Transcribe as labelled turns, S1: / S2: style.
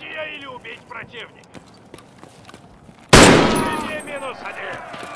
S1: Прикрытие или убить противника. Линия минус один.